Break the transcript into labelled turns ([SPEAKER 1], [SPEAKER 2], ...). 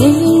[SPEAKER 1] You.